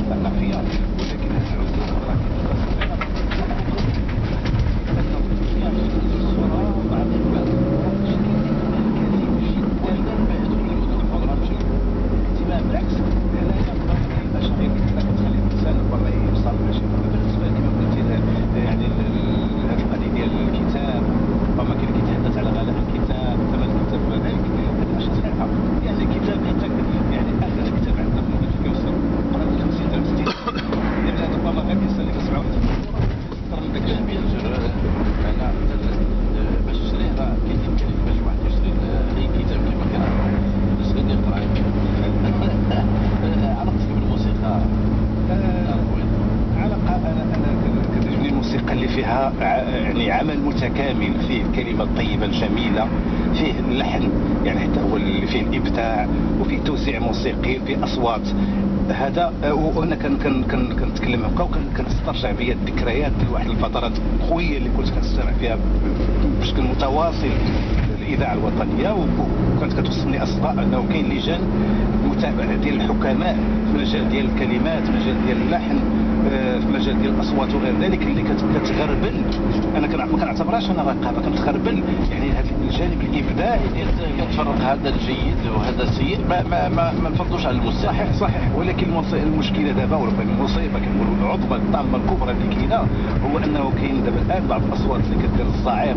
الثقافيه اللي فيها ع- يعني عمل متكامل فيه الكلمة الطيبه الجميله فيه اللحن يعني حتى هو اللي فيه الإبداع وفيه توزيع موسيقي وفيه أصوات. هذا وأنا كان كان كان كنتكلم هكا وكنسترجع بيا الذكريات ديال واحد الفترات قوية اللي كنت كنستمع فيها بشكل متواصل. الإذاعة الوطنية وكانت كتوصلني اصداء أنه كاين لجان متابعه ديال الحكماء في المجال ديال الكلمات في المجال ديال اللحن آه، في المجال ديال الأصوات وغير ذلك اللي كت- كتغربل أنا ما كنعتبرهاش أنا رقابة كنتغربل يعني هذا الجانب الإبداعي ديال كتفرق هذا الجيد وهذا السيء. ما ما ما, ما نفضلوش على المستمع صحيح صحيح. ولكن المشكلة دابا ولا المصيبة كنقولوا العظمى الطامة الكبرى اللي كاينة هو أنه كاين دابا الآن بعض الأصوات اللي كدير الصاعق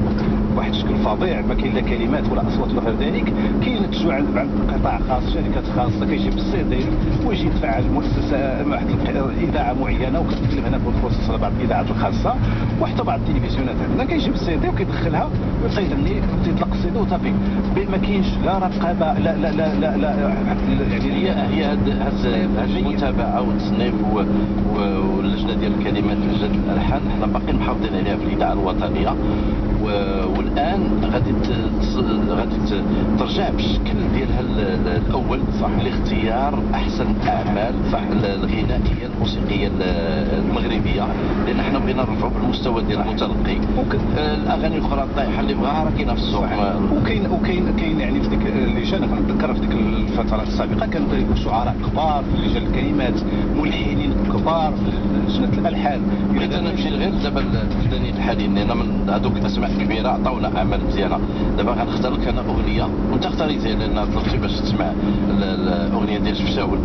بواحد الشكل فظيع. ما كاين لا كلمات ولا أصوات ولا غير ذلك. كاين تجوع عند عند قطاع خاص شركات خاصة كيجيب السي دي ويجي يدفع المؤسسه واحد الق- إذاعة معينة وكنتكلم هنا بالخصوص على بعض الإذاعات الخاصة. وحتى بعض التلفزيونات عندنا كيجيب السي دي وكيدخلها وتيغني تيطلق السي دي وصافي ما كاينش لا رقابة لا لا لا لا, لا يعني هي هي هاد المتابعة والتصنيف واللجنة ديال الكلمات ولجنه الألحان. حنا باقيين محافظين عليها في الإذاعة الوطنية. والآن ت- ترجع بالشكل ديالها ال- ال- الأول. صح لاختيار أحسن الاعمال صح الغنائية الموسيقية ال- المغربية. لأن حنا بغينا نرفعوا بالمستوى ديال المتلقي. آه، الأغاني الأخرى الطايحة اللي بغاها راه كاينة في السوق. وكاين وكاين كاين يعني في ديك اللجان كنتذكر في ديك الفترات السابقة كان شعراء كبار في لجان الكلمات ملحنين كبار في لجنه الألحان. بغيت أنا نمشي غير دابا الفنانين الحاليين لأن من هذوك اسماء كبيرة عطاونا أعمال مزيانة. دابا غنختار لك أنا أغنية وانت اختاري زين لأن طلبتي باش تسمع ال- الأغنية ديال شفشاول